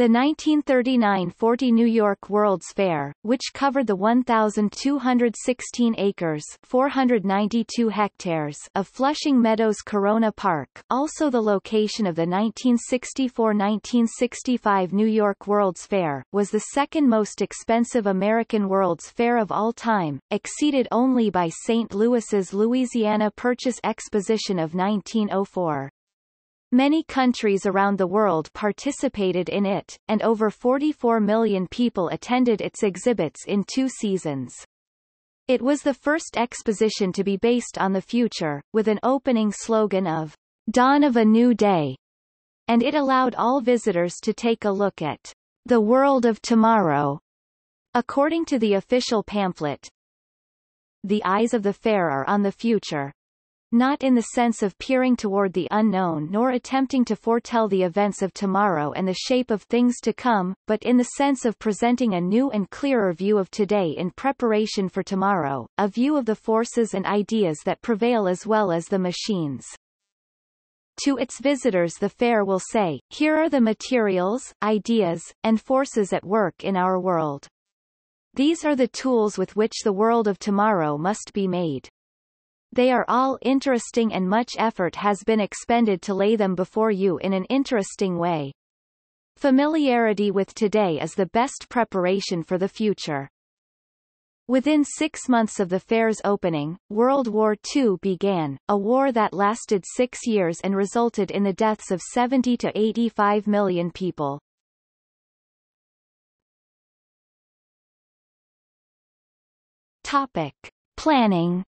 The 1939–40 New York World's Fair, which covered the 1,216 acres 492 hectares of Flushing Meadows Corona Park also the location of the 1964–1965 New York World's Fair, was the second most expensive American World's Fair of all time, exceeded only by St. Louis's Louisiana Purchase Exposition of 1904. Many countries around the world participated in it, and over 44 million people attended its exhibits in two seasons. It was the first exposition to be based on the future, with an opening slogan of Dawn of a New Day, and it allowed all visitors to take a look at the world of tomorrow. According to the official pamphlet, the eyes of the fair are on the future, not in the sense of peering toward the unknown nor attempting to foretell the events of tomorrow and the shape of things to come, but in the sense of presenting a new and clearer view of today in preparation for tomorrow, a view of the forces and ideas that prevail as well as the machines. To its visitors the fair will say, here are the materials, ideas, and forces at work in our world. These are the tools with which the world of tomorrow must be made. They are all interesting and much effort has been expended to lay them before you in an interesting way. Familiarity with today is the best preparation for the future. Within six months of the fair's opening, World War II began, a war that lasted six years and resulted in the deaths of 70 to 85 million people. Topic. Planning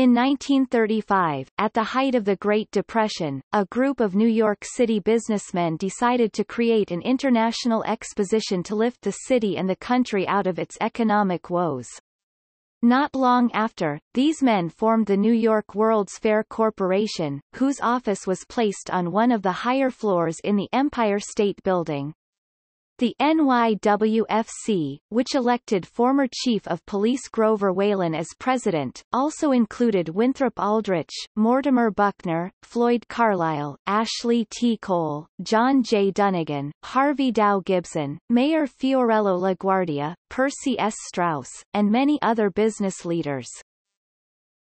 In 1935, at the height of the Great Depression, a group of New York City businessmen decided to create an international exposition to lift the city and the country out of its economic woes. Not long after, these men formed the New York World's Fair Corporation, whose office was placed on one of the higher floors in the Empire State Building. The NYWFC, which elected former Chief of Police Grover Whalen as president, also included Winthrop Aldrich, Mortimer Buckner, Floyd Carlisle, Ashley T. Cole, John J. Dunnigan, Harvey Dow Gibson, Mayor Fiorello LaGuardia, Percy S. Strauss, and many other business leaders.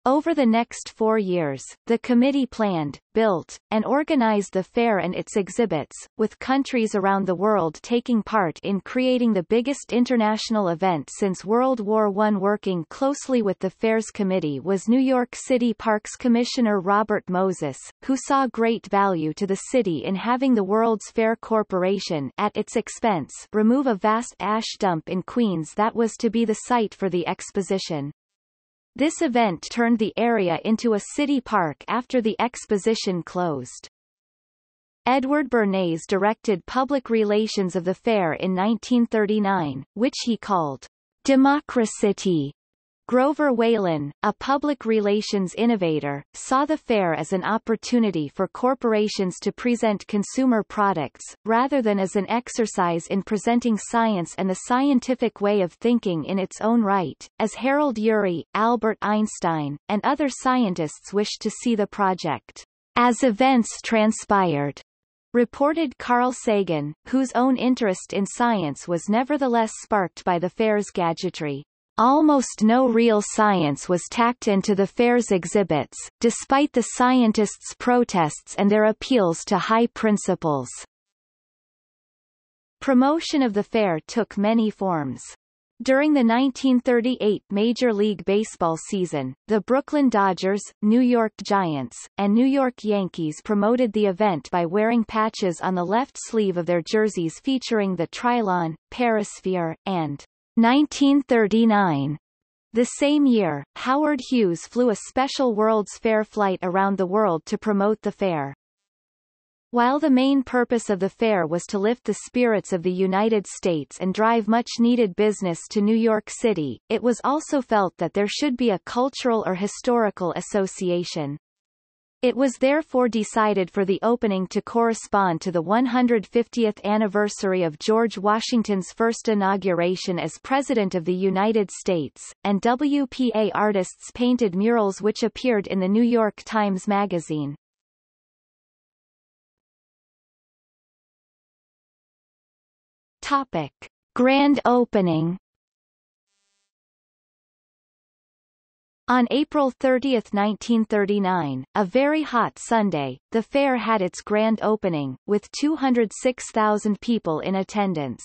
Over the next four years, the committee planned, built, and organized the fair and its exhibits, with countries around the world taking part in creating the biggest international event since World War I. Working closely with the fair's committee was New York City Parks Commissioner Robert Moses, who saw great value to the city in having the World's Fair Corporation at its expense remove a vast ash dump in Queens that was to be the site for the exposition. This event turned the area into a city park after the exposition closed. Edward Bernays directed public relations of the fair in 1939, which he called Democracity. Grover Whalen, a public relations innovator, saw the fair as an opportunity for corporations to present consumer products, rather than as an exercise in presenting science and the scientific way of thinking in its own right, as Harold Urey, Albert Einstein, and other scientists wished to see the project. As events transpired, reported Carl Sagan, whose own interest in science was nevertheless sparked by the fair's gadgetry. Almost no real science was tacked into the fair's exhibits, despite the scientists' protests and their appeals to high principles. Promotion of the fair took many forms. During the 1938 Major League Baseball season, the Brooklyn Dodgers, New York Giants, and New York Yankees promoted the event by wearing patches on the left sleeve of their jerseys featuring the Trilon, Perisphere, and 1939. The same year, Howard Hughes flew a special World's Fair flight around the world to promote the fair. While the main purpose of the fair was to lift the spirits of the United States and drive much-needed business to New York City, it was also felt that there should be a cultural or historical association. It was therefore decided for the opening to correspond to the 150th anniversary of George Washington's first inauguration as President of the United States, and WPA artists painted murals which appeared in the New York Times Magazine. Topic. Grand opening On April 30, 1939, a very hot Sunday, the fair had its grand opening, with 206,000 people in attendance.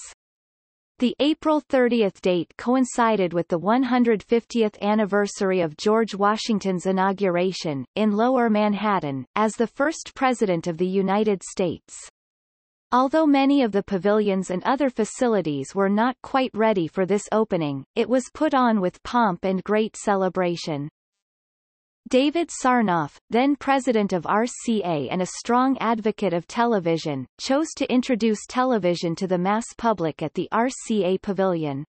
The April 30 date coincided with the 150th anniversary of George Washington's inauguration, in Lower Manhattan, as the first President of the United States. Although many of the pavilions and other facilities were not quite ready for this opening, it was put on with pomp and great celebration. David Sarnoff, then president of RCA and a strong advocate of television, chose to introduce television to the mass public at the RCA Pavilion.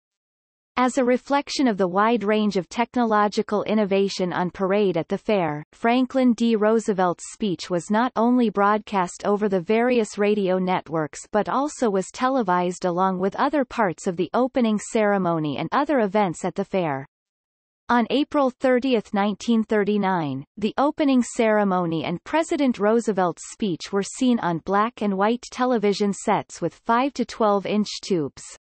As a reflection of the wide range of technological innovation on parade at the fair, Franklin D. Roosevelt's speech was not only broadcast over the various radio networks but also was televised along with other parts of the opening ceremony and other events at the fair. On April 30, 1939, the opening ceremony and President Roosevelt's speech were seen on black and white television sets with 5 to 12 inch tubes.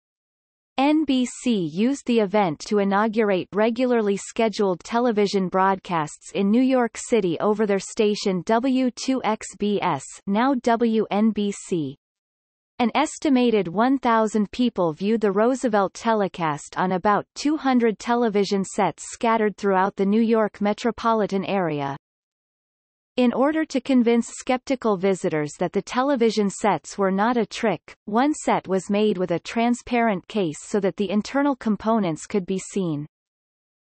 NBC used the event to inaugurate regularly scheduled television broadcasts in New York City over their station W2XBS now WNBC. An estimated 1,000 people viewed the Roosevelt telecast on about 200 television sets scattered throughout the New York metropolitan area. In order to convince skeptical visitors that the television sets were not a trick, one set was made with a transparent case so that the internal components could be seen.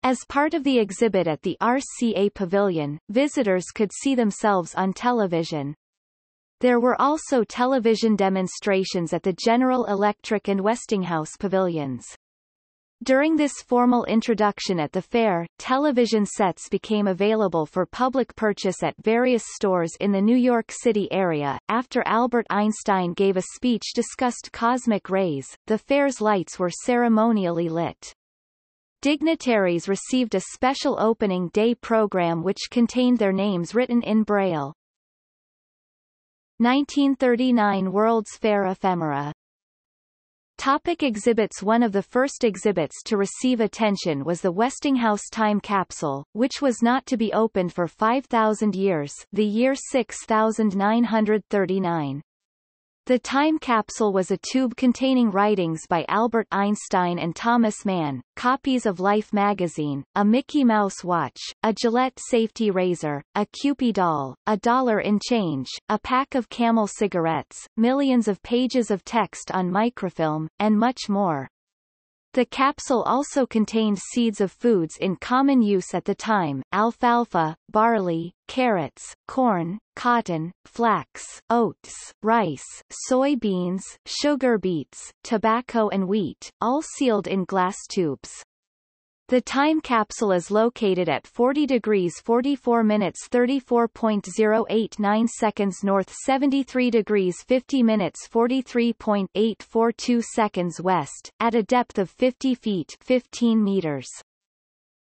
As part of the exhibit at the RCA Pavilion, visitors could see themselves on television. There were also television demonstrations at the General Electric and Westinghouse pavilions. During this formal introduction at the fair, television sets became available for public purchase at various stores in the New York City area. After Albert Einstein gave a speech discussed cosmic rays, the fair's lights were ceremonially lit. Dignitaries received a special opening day program which contained their names written in Braille. 1939 World's Fair ephemera Topic exhibits One of the first exhibits to receive attention was the Westinghouse time capsule, which was not to be opened for 5,000 years the year 6939. The time capsule was a tube containing writings by Albert Einstein and Thomas Mann, copies of Life magazine, a Mickey Mouse watch, a Gillette safety razor, a Kewpie doll, a dollar in change, a pack of Camel cigarettes, millions of pages of text on microfilm, and much more. The capsule also contained seeds of foods in common use at the time, alfalfa, barley, carrots, corn, cotton, flax, oats, rice, soybeans, sugar beets, tobacco and wheat, all sealed in glass tubes. The time capsule is located at 40 degrees 44 minutes 34.089 seconds north 73 degrees 50 minutes 43.842 seconds west, at a depth of 50 feet 15 meters.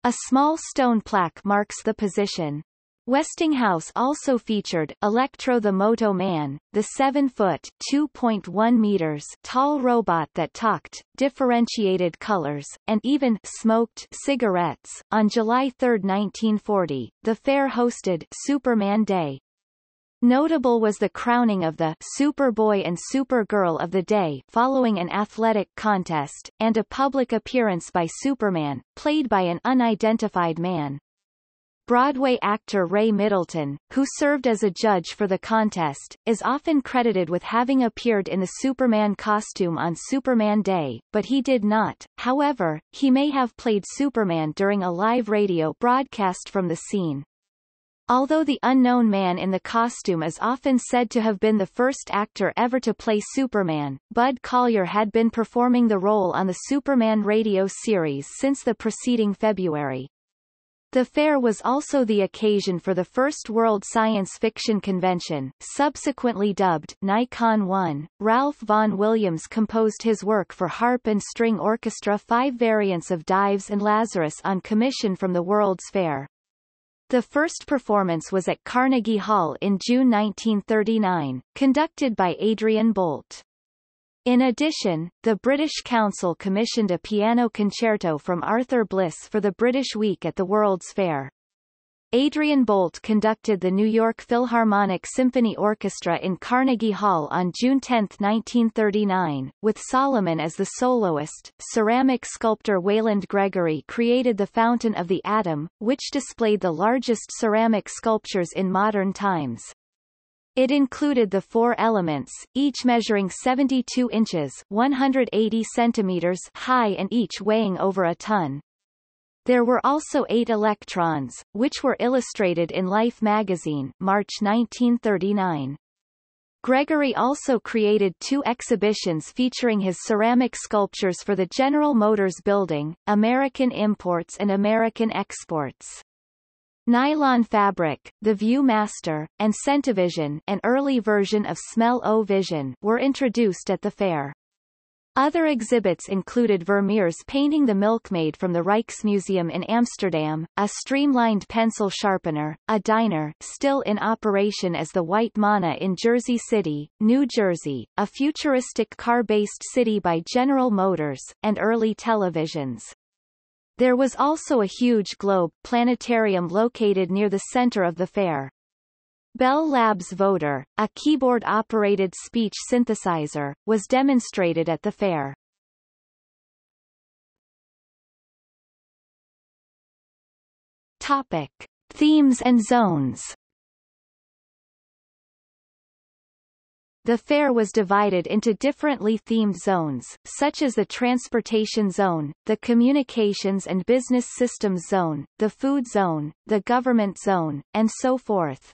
A small stone plaque marks the position. Westinghouse also featured Electro the Moto Man, the 7-foot (2.1 meters) tall robot that talked, differentiated colors, and even smoked cigarettes. On July 3, 1940, the fair hosted Superman Day. Notable was the crowning of the Superboy and Supergirl of the day following an athletic contest, and a public appearance by Superman, played by an unidentified man. Broadway actor Ray Middleton, who served as a judge for the contest, is often credited with having appeared in the Superman costume on Superman Day, but he did not. However, he may have played Superman during a live radio broadcast from the scene. Although the unknown man in the costume is often said to have been the first actor ever to play Superman, Bud Collyer had been performing the role on the Superman radio series since the preceding February. The fair was also the occasion for the first World Science Fiction Convention, subsequently dubbed Nycon 1. Ralph Vaughan Williams composed his work for harp and string orchestra five variants of Dives and Lazarus on commission from the World's Fair. The first performance was at Carnegie Hall in June 1939, conducted by Adrian Boult. In addition, the British Council commissioned a piano concerto from Arthur Bliss for the British Week at the World's Fair. Adrian Boult conducted the New York Philharmonic Symphony Orchestra in Carnegie Hall on June 10, 1939, with Solomon as the soloist. Ceramic sculptor Wayland Gregory created the Fountain of the Atom, which displayed the largest ceramic sculptures in modern times. It included the four elements, each measuring 72 inches 180 centimeters high and each weighing over a ton. There were also eight electrons, which were illustrated in Life magazine March 1939. Gregory also created two exhibitions featuring his ceramic sculptures for the General Motors Building, American Imports and American Exports. Nylon Fabric, The ViewMaster, and Scentovision an early version of Smell-O-Vision were introduced at the fair. Other exhibits included Vermeer's painting The Milkmaid from the Rijksmuseum in Amsterdam, a streamlined pencil sharpener, a diner still in operation as the White Manna in Jersey City, New Jersey, a futuristic car-based city by General Motors, and early televisions. There was also a huge globe planetarium located near the center of the fair. Bell Labs Voder, a keyboard-operated speech synthesizer, was demonstrated at the fair. Topic. Themes and zones The fair was divided into differently themed zones, such as the Transportation Zone, the Communications and Business Systems Zone, the Food Zone, the Government Zone, and so forth.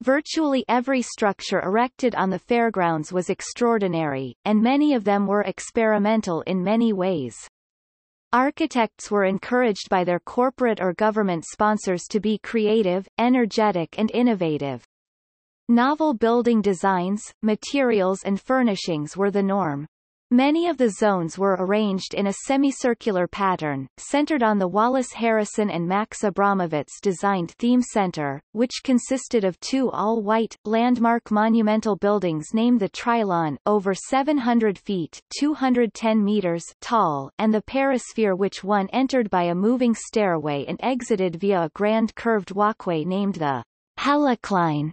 Virtually every structure erected on the fairgrounds was extraordinary, and many of them were experimental in many ways. Architects were encouraged by their corporate or government sponsors to be creative, energetic and innovative. Novel building designs, materials and furnishings were the norm. Many of the zones were arranged in a semicircular pattern, centered on the Wallace Harrison and Max Abramovitz designed theme center, which consisted of two all-white, landmark monumental buildings named the Trilon over 700 feet 210 meters tall and the Perisphere which one entered by a moving stairway and exited via a grand curved walkway named the Helicline.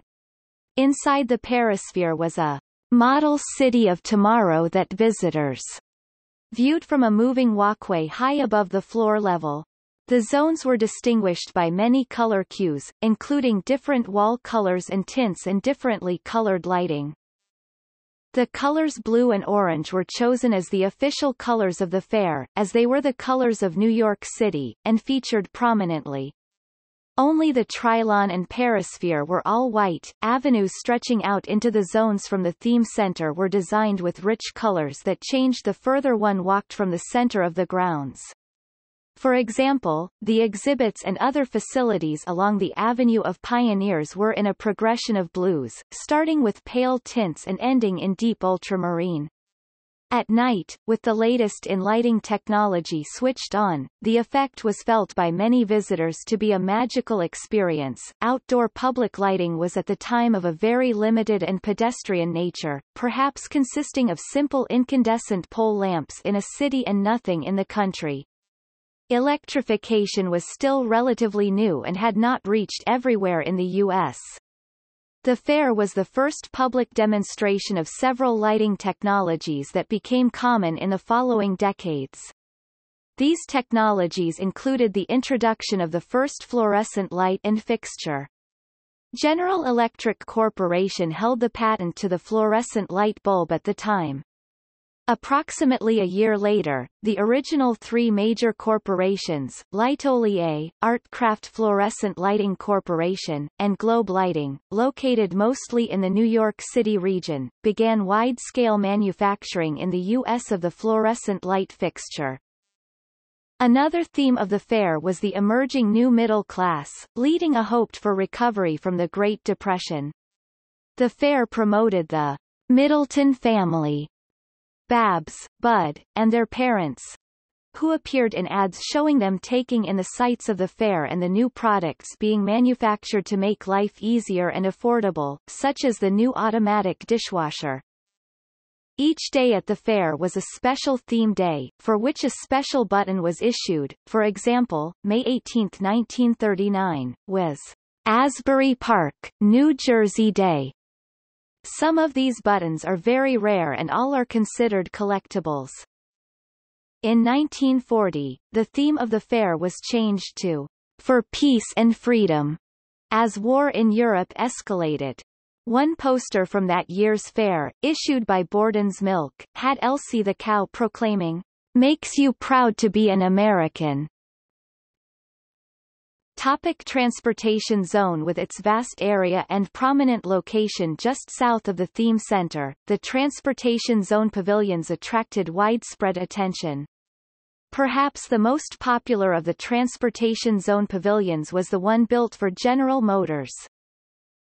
Inside the Perisphere was a model city of tomorrow that visitors viewed from a moving walkway high above the floor level. The zones were distinguished by many color cues, including different wall colors and tints and differently colored lighting. The colors blue and orange were chosen as the official colors of the fair, as they were the colors of New York City, and featured prominently. Only the Trilon and Perisphere were all white. Avenues stretching out into the zones from the theme center were designed with rich colors that changed the further one walked from the center of the grounds. For example, the exhibits and other facilities along the Avenue of Pioneers were in a progression of blues, starting with pale tints and ending in deep ultramarine. At night, with the latest in lighting technology switched on, the effect was felt by many visitors to be a magical experience. Outdoor public lighting was at the time of a very limited and pedestrian nature, perhaps consisting of simple incandescent pole lamps in a city and nothing in the country. Electrification was still relatively new and had not reached everywhere in the U.S. The fair was the first public demonstration of several lighting technologies that became common in the following decades. These technologies included the introduction of the first fluorescent light and fixture. General Electric Corporation held the patent to the fluorescent light bulb at the time. Approximately a year later, the original three major corporations, Lightolier, Artcraft Fluorescent Lighting Corporation, and Globe Lighting, located mostly in the New York City region, began wide-scale manufacturing in the U.S. of the fluorescent light fixture. Another theme of the fair was the emerging new middle class, leading a hoped for recovery from the Great Depression. The fair promoted the Middleton family Babs, Bud, and their parents, who appeared in ads showing them taking in the sights of the fair and the new products being manufactured to make life easier and affordable, such as the new automatic dishwasher. Each day at the fair was a special theme day, for which a special button was issued. For example, May 18, 1939, was Asbury Park, New Jersey Day. Some of these buttons are very rare and all are considered collectibles. In 1940, the theme of the fair was changed to For Peace and Freedom, as war in Europe escalated. One poster from that year's fair, issued by Borden's Milk, had Elsie the cow proclaiming, Makes you proud to be an American. Topic transportation zone With its vast area and prominent location just south of the theme center, the Transportation Zone pavilions attracted widespread attention. Perhaps the most popular of the Transportation Zone pavilions was the one built for General Motors.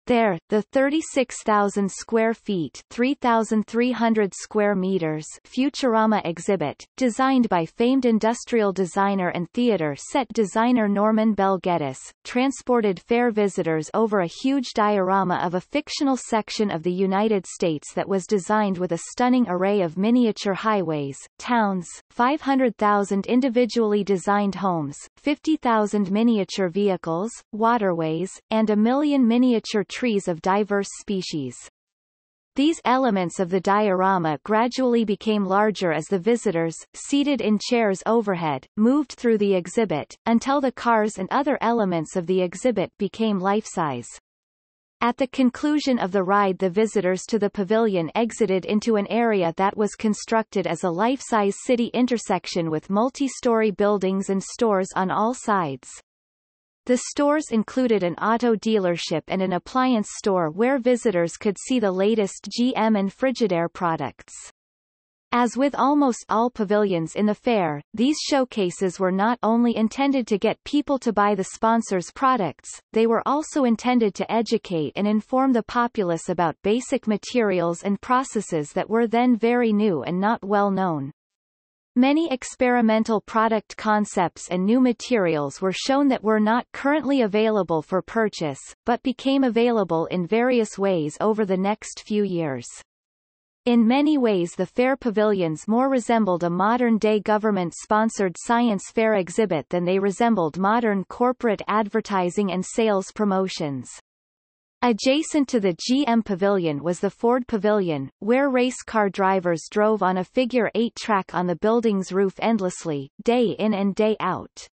There, the 36,000 square feet 3,300 square meters Futurama exhibit, designed by famed industrial designer and theater set designer Norman Bel Geddes, transported fair visitors over a huge diorama of a fictional section of the United States that was designed with a stunning array of miniature highways, towns, 500,000 individually designed homes, 50,000 miniature vehicles, waterways, and a million miniature trees of diverse species. These elements of the diorama gradually became larger as the visitors, seated in chairs overhead, moved through the exhibit, until the cars and other elements of the exhibit became life-size. At the conclusion of the ride the visitors to the pavilion exited into an area that was constructed as a life-size city intersection with multi-story buildings and stores on all sides. The stores included an auto dealership and an appliance store where visitors could see the latest GM and Frigidaire products. As with almost all pavilions in the fair, these showcases were not only intended to get people to buy the sponsors' products, they were also intended to educate and inform the populace about basic materials and processes that were then very new and not well known. Many experimental product concepts and new materials were shown that were not currently available for purchase, but became available in various ways over the next few years. In many ways the fair pavilions more resembled a modern-day government-sponsored science fair exhibit than they resembled modern corporate advertising and sales promotions. Adjacent to the GM Pavilion was the Ford Pavilion, where race car drivers drove on a figure-eight track on the building's roof endlessly, day in and day out.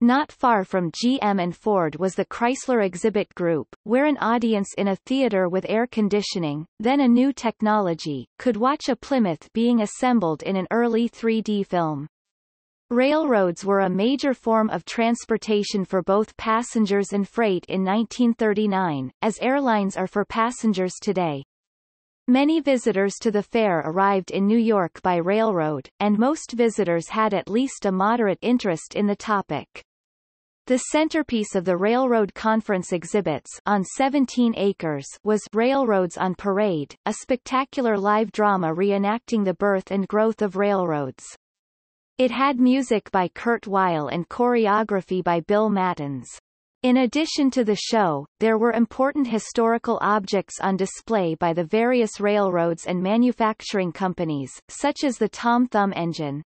Not far from GM and Ford was the Chrysler Exhibit Group, where an audience in a theater with air conditioning, then a new technology, could watch a Plymouth being assembled in an early 3D film. Railroads were a major form of transportation for both passengers and freight in 1939, as airlines are for passengers today. Many visitors to the fair arrived in New York by railroad, and most visitors had at least a moderate interest in the topic. The centerpiece of the Railroad Conference exhibits on 17 acres was Railroads on Parade, a spectacular live drama reenacting the birth and growth of railroads. It had music by Kurt Weill and choreography by Bill Mattens. In addition to the show, there were important historical objects on display by the various railroads and manufacturing companies, such as the Tom Thumb engine.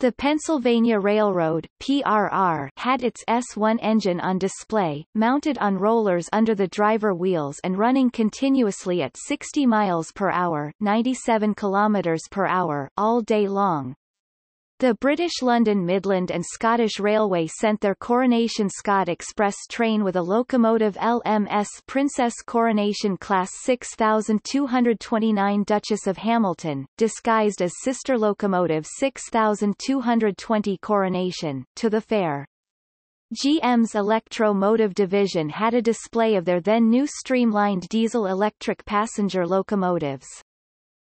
The Pennsylvania Railroad PRR had its S1 engine on display, mounted on rollers under the driver wheels and running continuously at 60 miles per hour 97 kilometers per hour all day long. The British London Midland and Scottish Railway sent their Coronation Scott Express train with a locomotive LMS Princess Coronation Class 6229 Duchess of Hamilton, disguised as sister locomotive 6220 Coronation, to the fair. GM's Electro-Motive division had a display of their then new streamlined diesel-electric passenger locomotives.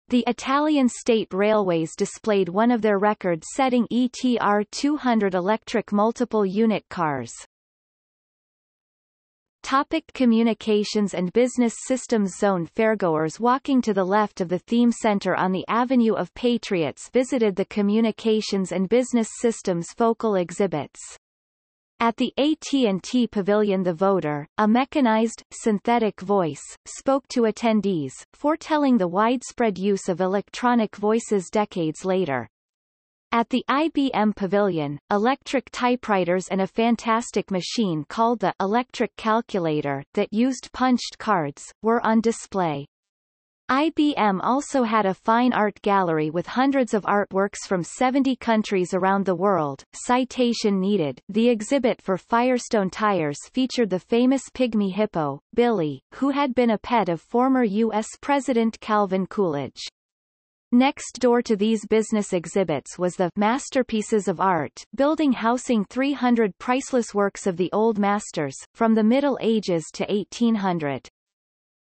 The Italian state railways displayed one of their record-setting ETR 200 electric multiple-unit cars. Topic communications and Business Systems Zone Fairgoers walking to the left of the theme center on the Avenue of Patriots visited the Communications and Business Systems focal exhibits. At the AT&T Pavilion the Voder, a mechanized, synthetic voice, spoke to attendees, foretelling the widespread use of electronic voices decades later. At the IBM Pavilion, electric typewriters and a fantastic machine called the electric calculator that used punched cards, were on display. IBM also had a fine art gallery with hundreds of artworks from 70 countries around the world. Citation needed. The exhibit for Firestone tires featured the famous pygmy hippo, Billy, who had been a pet of former U.S. President Calvin Coolidge. Next door to these business exhibits was the Masterpieces of Art building housing 300 priceless works of the Old Masters, from the Middle Ages to 1800.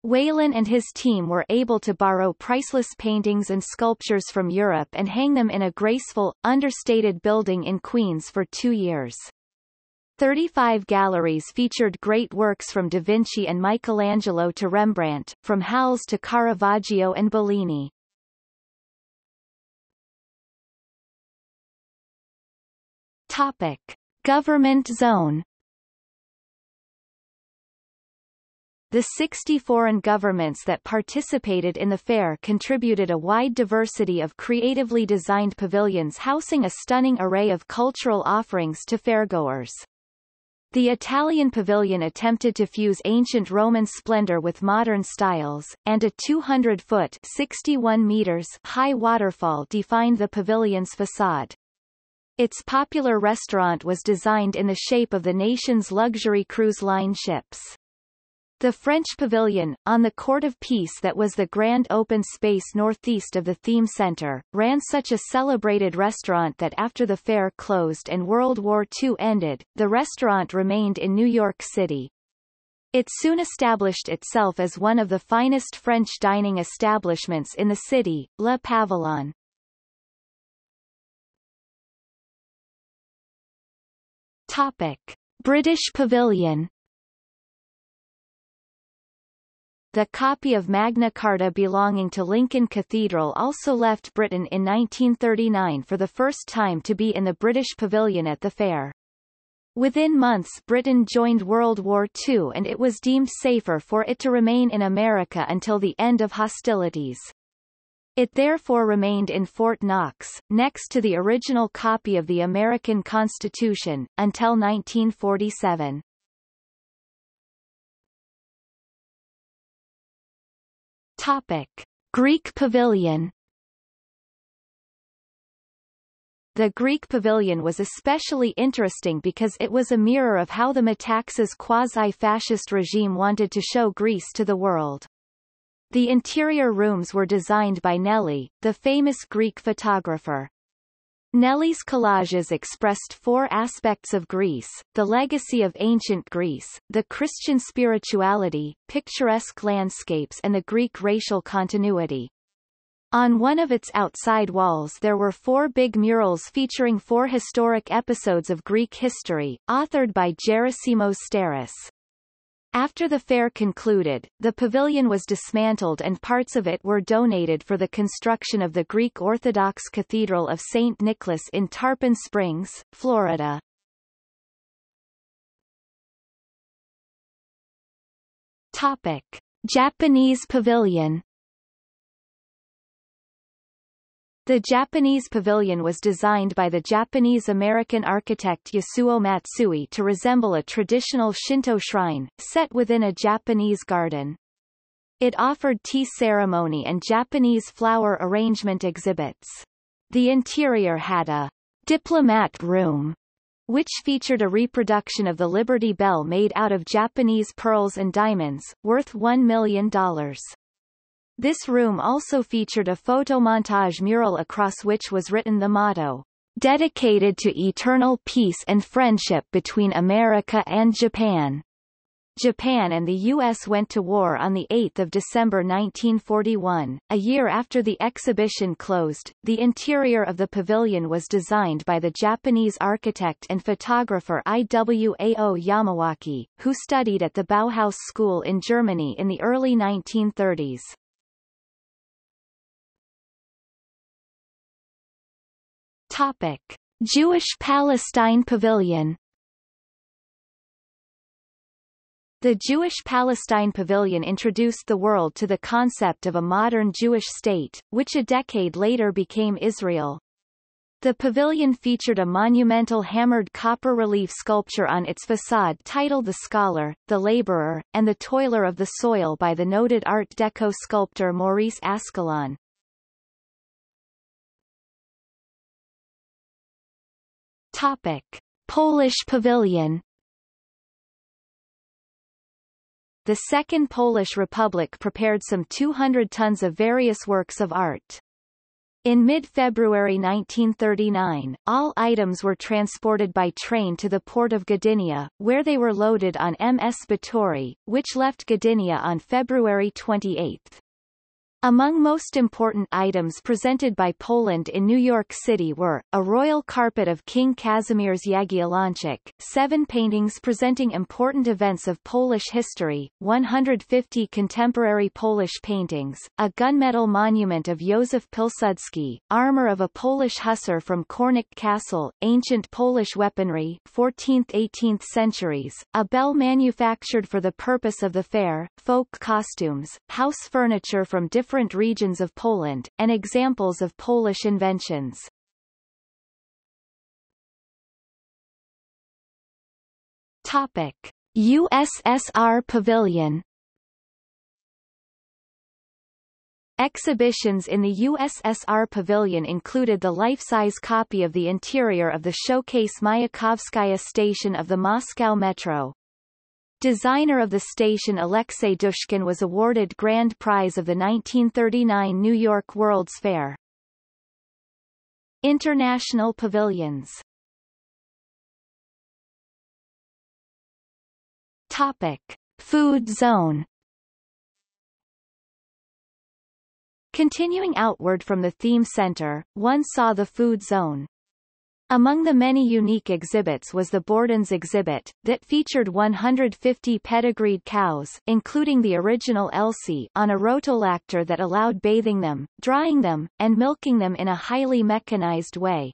Whalen and his team were able to borrow priceless paintings and sculptures from Europe and hang them in a graceful, understated building in Queens for two years. 35 galleries featured great works from Da Vinci and Michelangelo to Rembrandt, from Hals to Caravaggio and Bellini. Topic. Government zone The 60 foreign governments that participated in the fair contributed a wide diversity of creatively designed pavilions housing a stunning array of cultural offerings to fairgoers. The Italian pavilion attempted to fuse ancient Roman splendor with modern styles, and a 200-foot 61 meters high waterfall defined the pavilion's facade. Its popular restaurant was designed in the shape of the nation's luxury cruise line ships. The French Pavilion, on the Court of Peace that was the grand open space northeast of the theme center, ran such a celebrated restaurant that after the fair closed and World War II ended, the restaurant remained in New York City. It soon established itself as one of the finest French dining establishments in the city, Le Pavillon. Topic. British Pavilion The copy of Magna Carta belonging to Lincoln Cathedral also left Britain in 1939 for the first time to be in the British Pavilion at the fair. Within months Britain joined World War II and it was deemed safer for it to remain in America until the end of hostilities. It therefore remained in Fort Knox, next to the original copy of the American Constitution, until 1947. Topic. Greek Pavilion The Greek pavilion was especially interesting because it was a mirror of how the Metaxas quasi-fascist regime wanted to show Greece to the world. The interior rooms were designed by Nelly, the famous Greek photographer. Nelly's collages expressed four aspects of Greece, the legacy of ancient Greece, the Christian spirituality, picturesque landscapes and the Greek racial continuity. On one of its outside walls there were four big murals featuring four historic episodes of Greek history, authored by Gerasimos Steris. After the fair concluded, the pavilion was dismantled and parts of it were donated for the construction of the Greek Orthodox Cathedral of St. Nicholas in Tarpon Springs, Florida. Topic. Japanese pavilion The Japanese pavilion was designed by the Japanese-American architect Yasuo Matsui to resemble a traditional Shinto shrine, set within a Japanese garden. It offered tea ceremony and Japanese flower arrangement exhibits. The interior had a diplomat room, which featured a reproduction of the Liberty Bell made out of Japanese pearls and diamonds, worth $1 million. This room also featured a photomontage mural across which was written the motto, dedicated to eternal peace and friendship between America and Japan. Japan and the U.S. went to war on 8 December 1941. A year after the exhibition closed, the interior of the pavilion was designed by the Japanese architect and photographer Iwao Yamawaki, who studied at the Bauhaus School in Germany in the early 1930s. Topic: Jewish Palestine Pavilion The Jewish Palestine Pavilion introduced the world to the concept of a modern Jewish state, which a decade later became Israel. The pavilion featured a monumental hammered copper relief sculpture on its facade titled The Scholar, the Laborer, and the Toiler of the Soil by the noted Art Deco sculptor Maurice Ascalon. Topic. Polish Pavilion The Second Polish Republic prepared some 200 tons of various works of art. In mid-February 1939, all items were transported by train to the port of Gdynia, where they were loaded on MS Batory, which left Gdynia on February 28. Among most important items presented by Poland in New York City were, a royal carpet of King Kazimierz Jagiellończyk, seven paintings presenting important events of Polish history, 150 contemporary Polish paintings, a gunmetal monument of Józef Pilsudski, armor of a Polish hussar from Kornik Castle, ancient Polish weaponry 14th-18th centuries, a bell manufactured for the purpose of the fair, folk costumes, house furniture from different different regions of Poland, and examples of Polish inventions. Topic. USSR Pavilion Exhibitions in the USSR Pavilion included the life-size copy of the interior of the showcase Mayakovskaya station of the Moscow Metro. Designer of the station Alexei Dushkin was awarded Grand Prize of the 1939 New York World's Fair. International pavilions Topic. Food zone Continuing outward from the theme center, one saw the food zone. Among the many unique exhibits was the Borden's exhibit, that featured 150 pedigreed cows including the original Elsie on a rotolactor that allowed bathing them, drying them, and milking them in a highly mechanized way.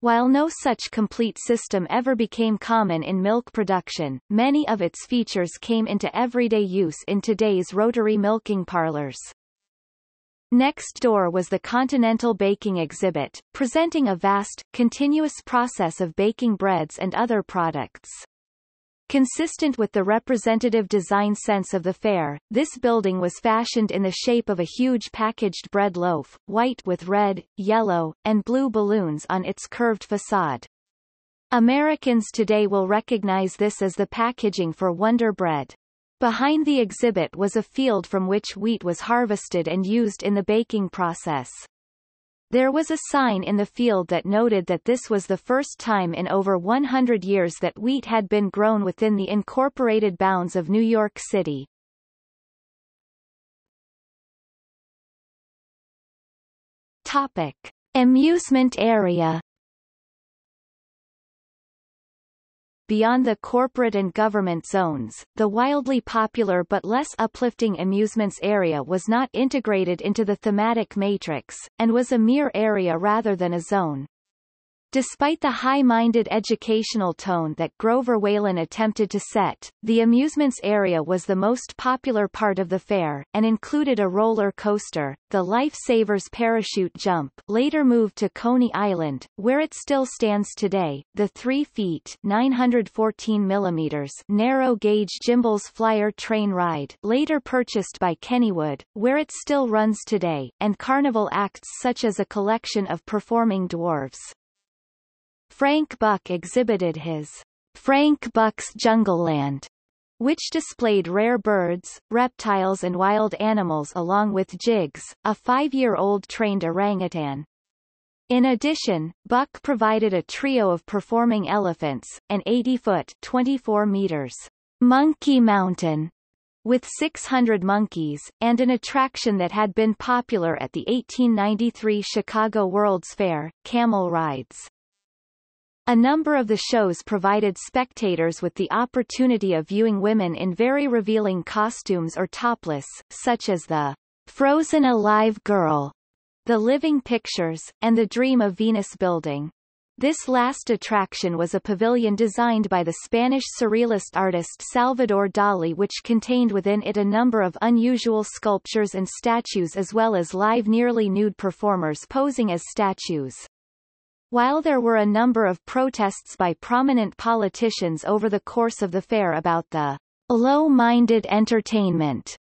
While no such complete system ever became common in milk production, many of its features came into everyday use in today's rotary milking parlors. Next door was the Continental Baking Exhibit, presenting a vast, continuous process of baking breads and other products. Consistent with the representative design sense of the fair, this building was fashioned in the shape of a huge packaged bread loaf, white with red, yellow, and blue balloons on its curved facade. Americans today will recognize this as the packaging for Wonder Bread. Behind the exhibit was a field from which wheat was harvested and used in the baking process. There was a sign in the field that noted that this was the first time in over 100 years that wheat had been grown within the incorporated bounds of New York City. Topic. Amusement area beyond the corporate and government zones, the wildly popular but less uplifting amusements area was not integrated into the thematic matrix, and was a mere area rather than a zone. Despite the high-minded educational tone that Grover Whalen attempted to set, the amusements area was the most popular part of the fair, and included a roller coaster, the Lifesavers parachute jump later moved to Coney Island, where it still stands today, the 3 feet 914 millimeters narrow-gauge Gimbels Flyer train ride later purchased by Kennywood, where it still runs today, and carnival acts such as a collection of performing dwarves. Frank Buck exhibited his Frank Buck's Jungleland, which displayed rare birds, reptiles and wild animals along with Jigs, a five-year-old trained orangutan. In addition, Buck provided a trio of performing elephants, an 80-foot 24 meters Monkey Mountain with 600 monkeys, and an attraction that had been popular at the 1893 Chicago World's Fair, camel rides. A number of the shows provided spectators with the opportunity of viewing women in very revealing costumes or topless, such as the Frozen Alive Girl, The Living Pictures, and The Dream of Venus Building. This last attraction was a pavilion designed by the Spanish surrealist artist Salvador Dali which contained within it a number of unusual sculptures and statues as well as live nearly nude performers posing as statues. While there were a number of protests by prominent politicians over the course of the fair about the low-minded entertainment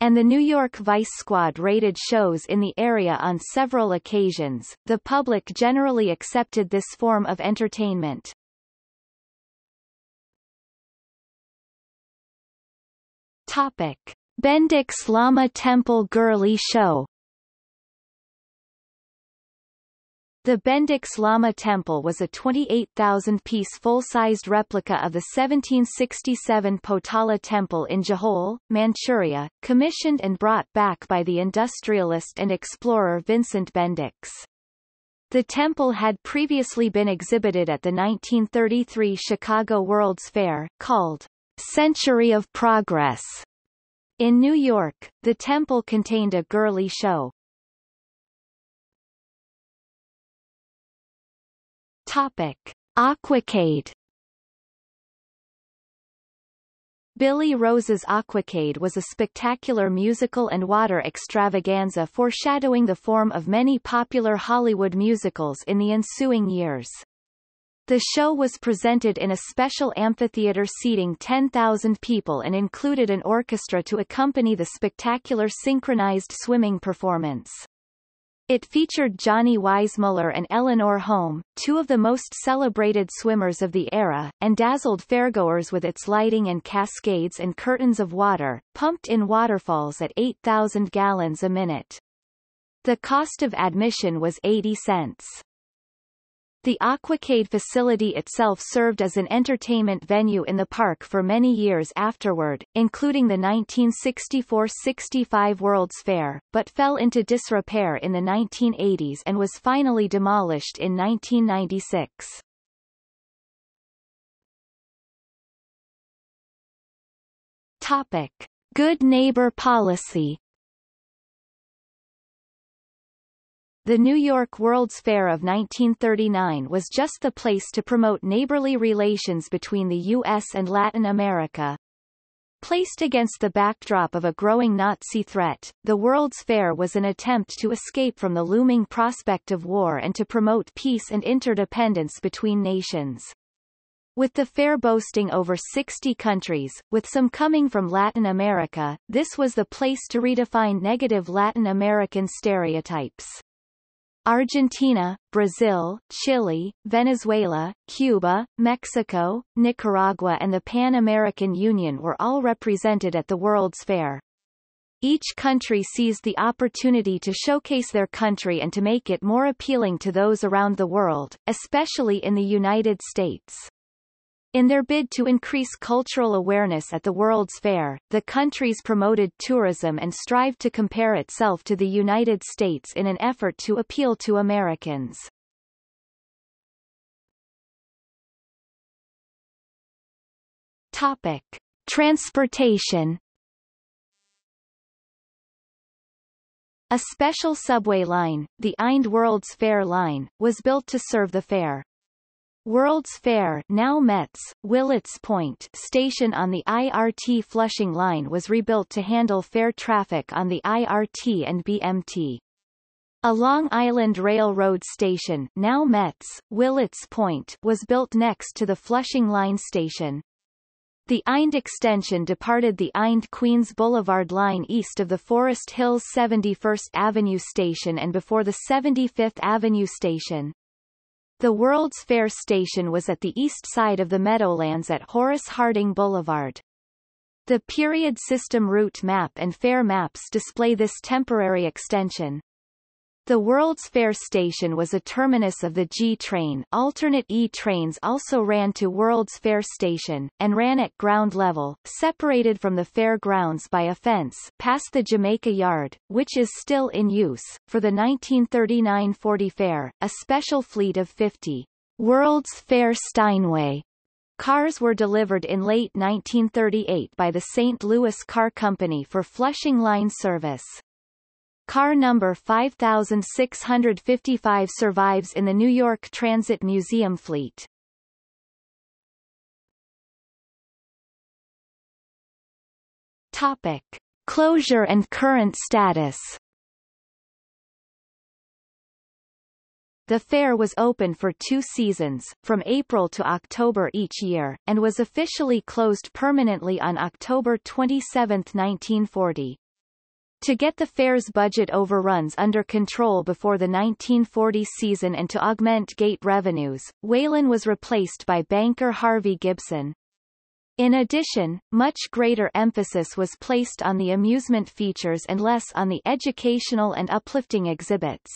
and the New York Vice Squad raided shows in the area on several occasions, the public generally accepted this form of entertainment. Topic. Bendix Lama Temple Girly Show The Bendix Lama Temple was a 28,000-piece full-sized replica of the 1767 Potala Temple in Jehol, Manchuria, commissioned and brought back by the industrialist and explorer Vincent Bendix. The temple had previously been exhibited at the 1933 Chicago World's Fair, called Century of Progress. In New York, the temple contained a girly show, Topic: Aquacade. Billy Rose's Aquacade was a spectacular musical and water extravaganza foreshadowing the form of many popular Hollywood musicals in the ensuing years. The show was presented in a special amphitheater seating 10,000 people and included an orchestra to accompany the spectacular synchronized swimming performance. It featured Johnny Weissmuller and Eleanor Holm, two of the most celebrated swimmers of the era, and dazzled fairgoers with its lighting and cascades and curtains of water, pumped in waterfalls at 8,000 gallons a minute. The cost of admission was 80 cents. The Aquacade facility itself served as an entertainment venue in the park for many years afterward, including the 1964-65 World's Fair, but fell into disrepair in the 1980s and was finally demolished in 1996. Topic. Good neighbor policy The New York World's Fair of 1939 was just the place to promote neighborly relations between the U.S. and Latin America. Placed against the backdrop of a growing Nazi threat, the World's Fair was an attempt to escape from the looming prospect of war and to promote peace and interdependence between nations. With the fair boasting over 60 countries, with some coming from Latin America, this was the place to redefine negative Latin American stereotypes. Argentina, Brazil, Chile, Venezuela, Cuba, Mexico, Nicaragua and the Pan-American Union were all represented at the World's Fair. Each country seized the opportunity to showcase their country and to make it more appealing to those around the world, especially in the United States. In their bid to increase cultural awareness at the World's Fair, the countries promoted tourism and strived to compare itself to the United States in an effort to appeal to Americans. Topic. Transportation A special subway line, the Ind World's Fair Line, was built to serve the fair. World's Fair now Mets, Willets Point station on the IRT Flushing Line was rebuilt to handle fair traffic on the IRT and BMT. A Long Island Railroad station now Mets, Willets Point was built next to the Flushing Line station. The Ind extension departed the Ind Queens Boulevard line east of the Forest Hills 71st Avenue station and before the 75th Avenue station. The World's Fair station was at the east side of the Meadowlands at Horace Harding Boulevard. The period system route map and fare maps display this temporary extension. The World's Fair station was a terminus of the G train alternate E trains also ran to World's Fair station, and ran at ground level, separated from the fair grounds by a fence, past the Jamaica Yard, which is still in use. For the 1939-40 fair, a special fleet of 50 World's Fair Steinway Cars were delivered in late 1938 by the St. Louis Car Company for Flushing Line service. Car number 5655 survives in the New York Transit Museum fleet. Topic. Closure and current status The fair was open for two seasons, from April to October each year, and was officially closed permanently on October 27, 1940. To get the fair's budget overruns under control before the 1940 season and to augment gate revenues, Whalen was replaced by banker Harvey Gibson. In addition, much greater emphasis was placed on the amusement features and less on the educational and uplifting exhibits.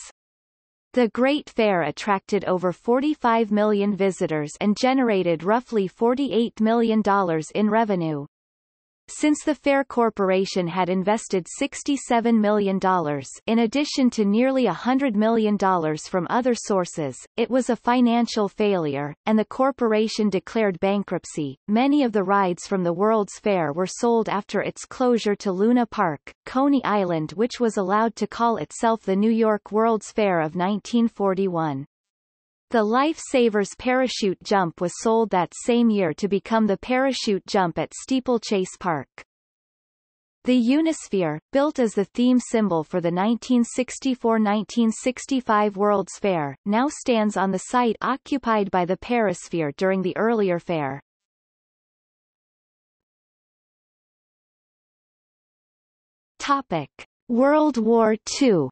The Great Fair attracted over 45 million visitors and generated roughly $48 million in revenue. Since the Fair Corporation had invested $67 million in addition to nearly $100 million from other sources, it was a financial failure, and the corporation declared bankruptcy. Many of the rides from the World's Fair were sold after its closure to Luna Park, Coney Island which was allowed to call itself the New York World's Fair of 1941. The Lifesavers parachute jump was sold that same year to become the parachute jump at Steeplechase Park. The Unisphere, built as the theme symbol for the 1964-1965 World's Fair, now stands on the site occupied by the Perisphere during the earlier fair. Topic. World War II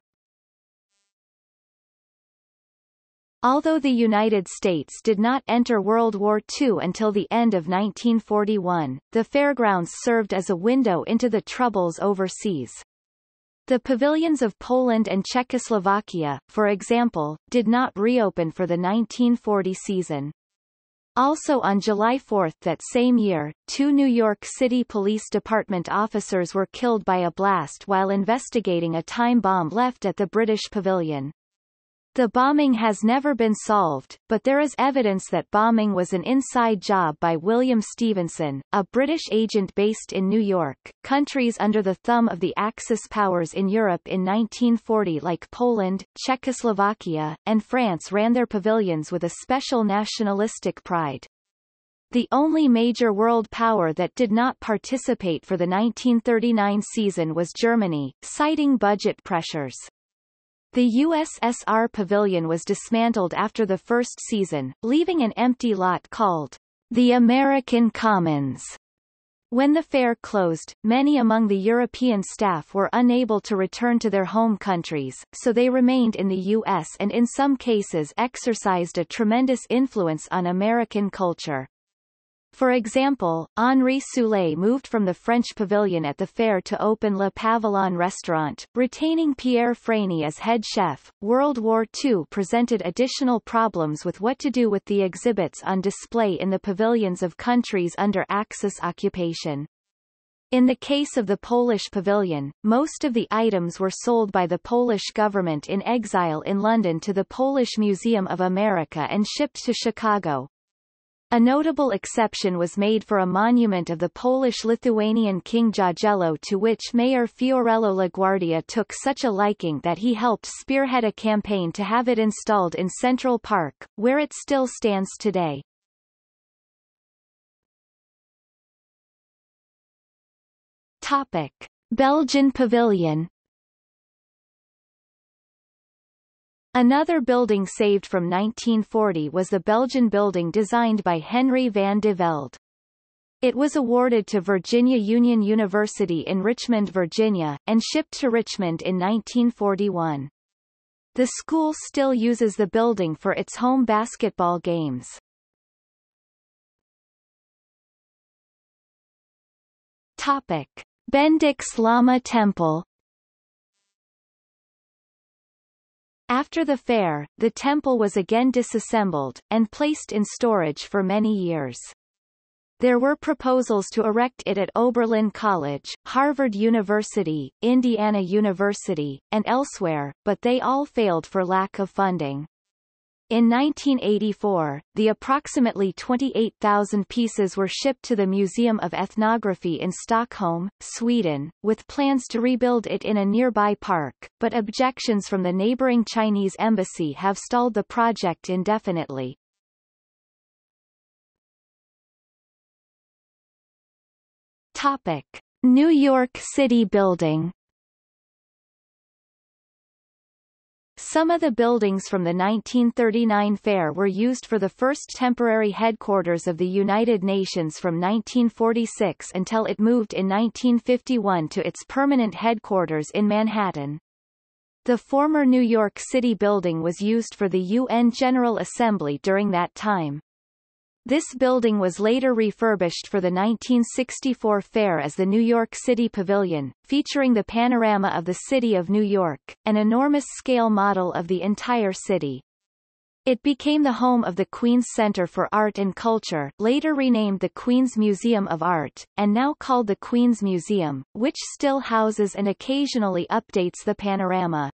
Although the United States did not enter World War II until the end of 1941, the fairgrounds served as a window into the troubles overseas. The pavilions of Poland and Czechoslovakia, for example, did not reopen for the 1940 season. Also on July 4 that same year, two New York City Police Department officers were killed by a blast while investigating a time bomb left at the British Pavilion. The bombing has never been solved, but there is evidence that bombing was an inside job by William Stevenson, a British agent based in New York. Countries under the thumb of the Axis powers in Europe in 1940 like Poland, Czechoslovakia, and France ran their pavilions with a special nationalistic pride. The only major world power that did not participate for the 1939 season was Germany, citing budget pressures. The USSR pavilion was dismantled after the first season, leaving an empty lot called the American Commons. When the fair closed, many among the European staff were unable to return to their home countries, so they remained in the U.S. and in some cases exercised a tremendous influence on American culture. For example, Henri Soulé moved from the French pavilion at the fair to open Le Pavillon restaurant, retaining Pierre Franey as head chef. World War II presented additional problems with what to do with the exhibits on display in the pavilions of countries under Axis occupation. In the case of the Polish pavilion, most of the items were sold by the Polish government in exile in London to the Polish Museum of America and shipped to Chicago, a notable exception was made for a monument of the Polish-Lithuanian King Jagiello to which Mayor Fiorello LaGuardia took such a liking that he helped spearhead a campaign to have it installed in Central Park, where it still stands today. Topic. Belgian Pavilion Another building saved from 1940 was the Belgian building designed by Henry van de Velde. It was awarded to Virginia Union University in Richmond, Virginia, and shipped to Richmond in 1941. The school still uses the building for its home basketball games. Topic. Bendix Lama Temple After the fair, the temple was again disassembled, and placed in storage for many years. There were proposals to erect it at Oberlin College, Harvard University, Indiana University, and elsewhere, but they all failed for lack of funding. In 1984, the approximately 28,000 pieces were shipped to the Museum of Ethnography in Stockholm, Sweden, with plans to rebuild it in a nearby park, but objections from the neighboring Chinese embassy have stalled the project indefinitely. Topic. New York City Building Some of the buildings from the 1939 fair were used for the first temporary headquarters of the United Nations from 1946 until it moved in 1951 to its permanent headquarters in Manhattan. The former New York City building was used for the UN General Assembly during that time. This building was later refurbished for the 1964 fair as the New York City Pavilion, featuring the panorama of the city of New York, an enormous-scale model of the entire city. It became the home of the Queens Center for Art and Culture, later renamed the Queens Museum of Art, and now called the Queens Museum, which still houses and occasionally updates the panorama.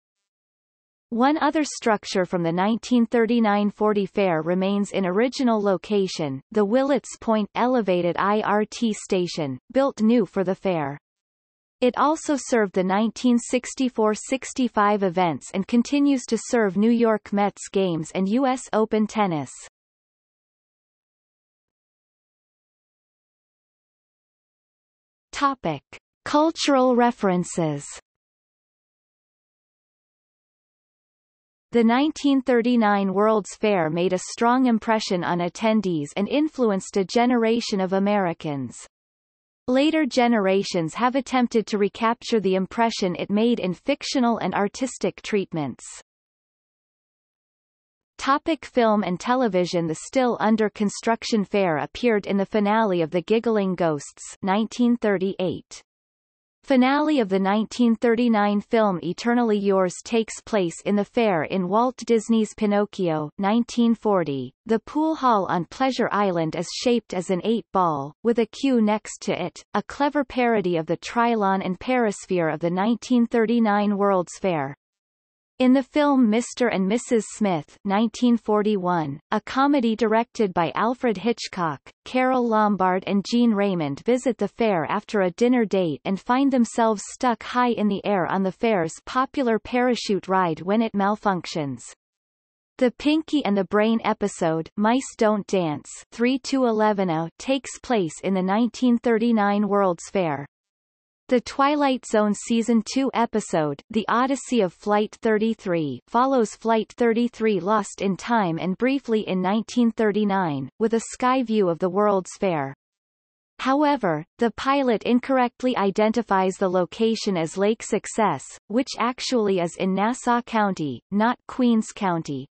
One other structure from the 1939-40 fair remains in original location, the Willets Point Elevated IRT station, built new for the fair. It also served the 1964-65 events and continues to serve New York Mets games and U.S. Open tennis. Topic. Cultural references The 1939 World's Fair made a strong impression on attendees and influenced a generation of Americans. Later generations have attempted to recapture the impression it made in fictional and artistic treatments. Topic film and television The still under construction fair appeared in the finale of The Giggling Ghosts 1938. Finale of the 1939 film Eternally Yours takes place in the fair in Walt Disney's Pinocchio 1940. The pool hall on Pleasure Island is shaped as an eight-ball, with a cue next to it, a clever parody of the Trilon and Perisphere of the 1939 World's Fair. In the film Mr. and Mrs. Smith 1941, a comedy directed by Alfred Hitchcock, Carole Lombard and Gene Raymond visit the fair after a dinner date and find themselves stuck high in the air on the fair's popular parachute ride when it malfunctions. The Pinky and the Brain episode Mice Don't Dance 3 takes place in the 1939 World's Fair. The Twilight Zone Season 2 episode The Odyssey of Flight 33 follows Flight 33 lost in time and briefly in 1939, with a sky view of the World's Fair. However, the pilot incorrectly identifies the location as Lake Success, which actually is in Nassau County, not Queens County.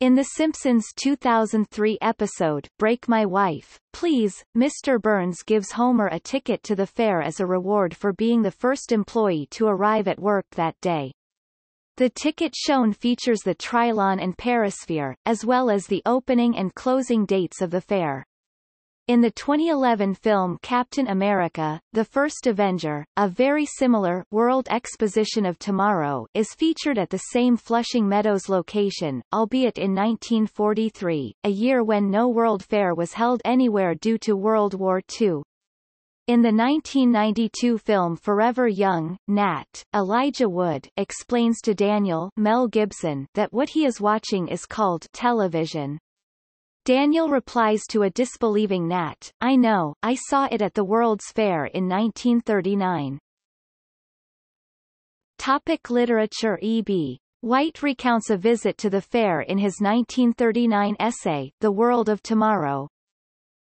In The Simpsons 2003 episode Brake My Wife, Please, Mr. Burns gives Homer a ticket to the fair as a reward for being the first employee to arrive at work that day. The ticket shown features the Trilon and Perisphere, as well as the opening and closing dates of the fair. In the 2011 film Captain America, The First Avenger, a very similar World Exposition of Tomorrow is featured at the same Flushing Meadows location, albeit in 1943, a year when no World Fair was held anywhere due to World War II. In the 1992 film Forever Young, Nat, Elijah Wood explains to Daniel Mel Gibson that what he is watching is called television. Daniel replies to a disbelieving Nat, I know, I saw it at the World's Fair in 1939. Topic literature E.B. White recounts a visit to the fair in his 1939 essay, The World of Tomorrow.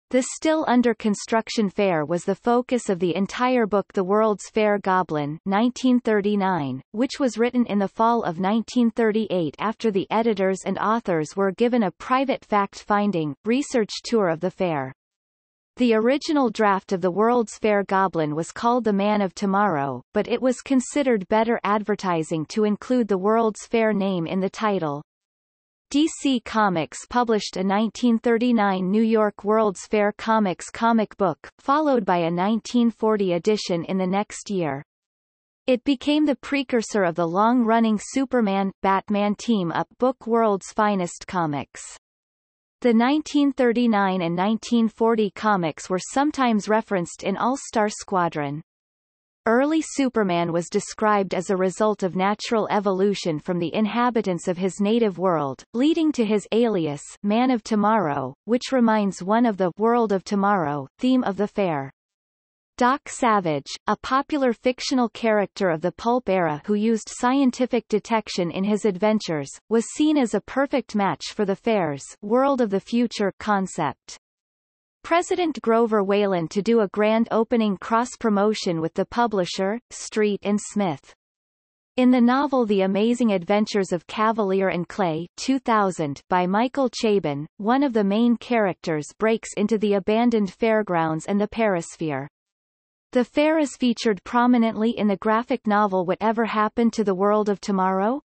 The still under construction fair was the focus of the entire book The World's Fair Goblin 1939, which was written in the fall of 1938 after the editors and authors were given a private fact-finding, research tour of the fair. The original draft of the World's Fair Goblin was called The Man of Tomorrow, but it was considered better advertising to include the World's Fair name in the title. DC Comics published a 1939 New York World's Fair Comics comic book, followed by a 1940 edition in the next year. It became the precursor of the long-running Superman-Batman team-up book World's Finest Comics. The 1939 and 1940 comics were sometimes referenced in All-Star Squadron. Early Superman was described as a result of natural evolution from the inhabitants of his native world, leading to his alias Man of Tomorrow, which reminds one of the World of Tomorrow theme of the fair. Doc Savage, a popular fictional character of the pulp era who used scientific detection in his adventures, was seen as a perfect match for the fair's World of the Future concept. President Grover Whalen to do a grand opening cross-promotion with the publisher, Street and Smith. In the novel The Amazing Adventures of Kavalier and Clay 2000 by Michael Chabon, one of the main characters breaks into the abandoned fairgrounds and the perisphere. The fair is featured prominently in the graphic novel Whatever Happened to the World of Tomorrow?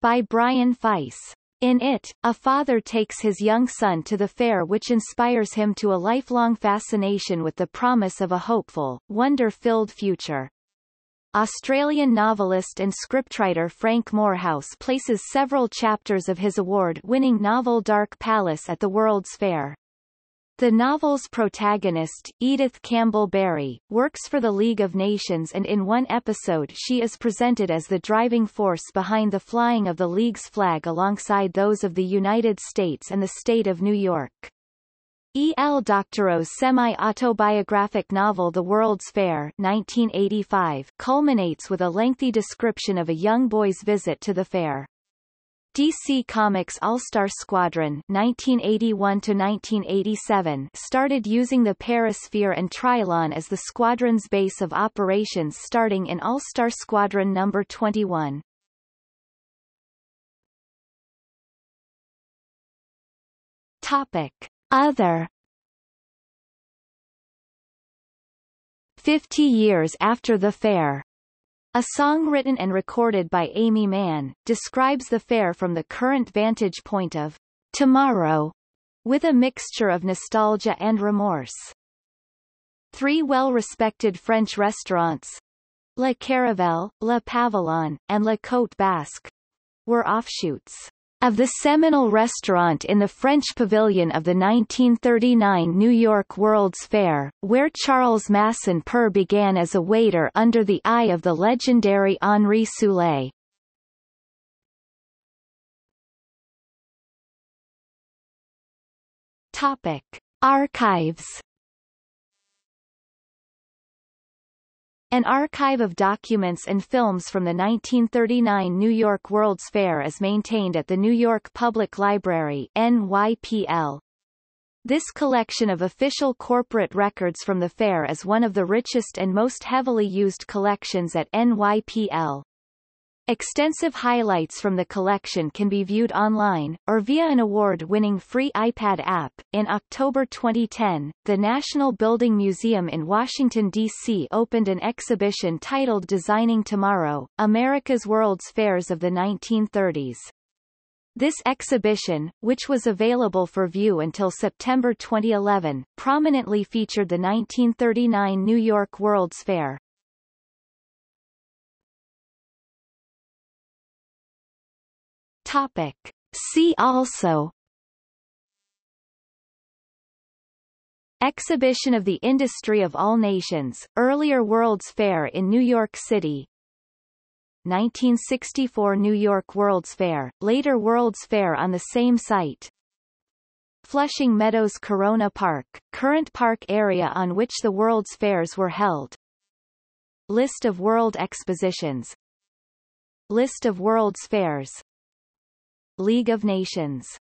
by Brian Fies. In it, a father takes his young son to the fair which inspires him to a lifelong fascination with the promise of a hopeful, wonder-filled future. Australian novelist and scriptwriter Frank Moorhouse places several chapters of his award-winning novel Dark Palace at the World's Fair. The novel's protagonist, Edith Campbell Barry, works for the League of Nations and in one episode she is presented as the driving force behind the flying of the League's flag alongside those of the United States and the state of New York. E. L. Doctorow's semi-autobiographic novel The World's Fair 1985 culminates with a lengthy description of a young boy's visit to the fair. DC Comics All-Star Squadron 1981-1987 started using the Perisphere and Trilon as the squadron's base of operations starting in All-Star Squadron No. 21. Topic. Other 50 years after the fair a song written and recorded by Aimee Mann, describes the fair from the current vantage point of tomorrow, with a mixture of nostalgia and remorse. Three well-respected French restaurants, La Caravelle, La Pavillon, and La Côte Basque, were offshoots of the seminal restaurant in the French pavilion of the 1939 New York World's Fair, where Charles Masson Père began as a waiter under the eye of the legendary Henri Soulé. Topic. Archives An archive of documents and films from the 1939 New York World's Fair is maintained at the New York Public Library NYPL. This collection of official corporate records from the fair is one of the richest and most heavily used collections at NYPL. Extensive highlights from the collection can be viewed online, or via an award-winning free iPad app. In October 2010, the National Building Museum in Washington, D.C. opened an exhibition titled Designing Tomorrow, America's World's Fairs of the 1930s. This exhibition, which was available for view until September 2011, prominently featured the 1939 New York World's Fair. Topic. See also Exhibition of the Industry of All Nations, earlier World's Fair in New York City. 1964 New York World's Fair, later World's Fair on the same site. Flushing Meadows Corona Park, current park area on which the World's Fairs were held. List of World Expositions. List of World's Fairs League of Nations